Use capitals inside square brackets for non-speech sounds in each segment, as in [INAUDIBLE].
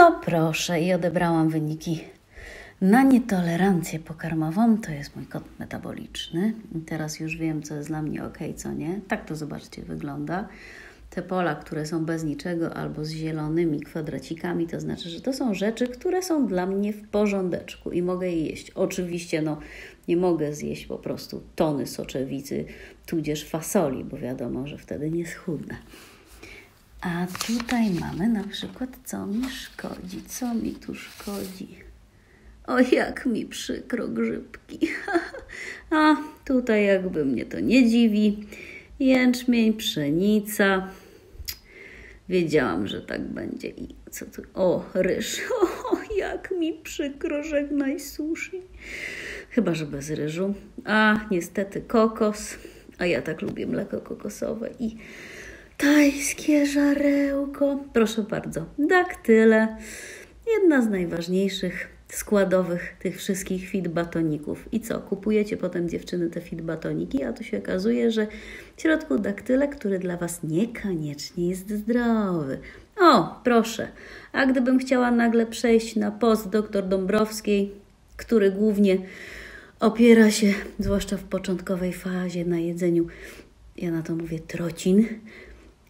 No proszę, i odebrałam wyniki na nietolerancję pokarmową. To jest mój kod metaboliczny. I teraz już wiem, co jest dla mnie ok, co nie. Tak to zobaczcie, wygląda. Te pola, które są bez niczego albo z zielonymi kwadracikami, to znaczy, że to są rzeczy, które są dla mnie w porządeczku i mogę je jeść. Oczywiście, no, nie mogę zjeść po prostu tony soczewicy, tudzież fasoli, bo wiadomo, że wtedy nie schudnę. A tutaj mamy na przykład, co mi szkodzi, co mi tu szkodzi. O, jak mi przykro grzybki. [LAUGHS] A tutaj jakby mnie to nie dziwi. Jęczmień, pszenica. Wiedziałam, że tak będzie. I co tu? O, ryż. [LAUGHS] O, jak mi przykro, żegnaj sushi. Chyba, że bez ryżu. A, niestety kokos. A ja tak lubię mleko kokosowe i tajskie żarełko. Proszę bardzo, daktyle. Jedna z najważniejszych składowych tych wszystkich fit batoników. I co? Kupujecie potem dziewczyny te fit batoniki, a tu się okazuje, że w środku daktyle, który dla Was niekoniecznie jest zdrowy. O, proszę. A gdybym chciała nagle przejść na post doktor Dąbrowskiej, który głównie opiera się, zwłaszcza w początkowej fazie, na jedzeniu, ja na to mówię trocin,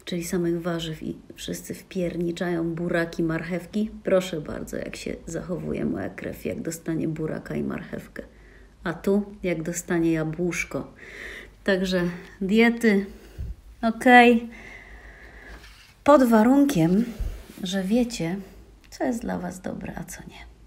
czyli samych warzyw i wszyscy wpierniczają buraki, marchewki. Proszę bardzo, jak się zachowuje moja krew, jak dostanie buraka i marchewkę. A tu, jak dostanie jabłuszko. Także diety, ok, pod warunkiem, że wiecie, co jest dla Was dobre, a co nie.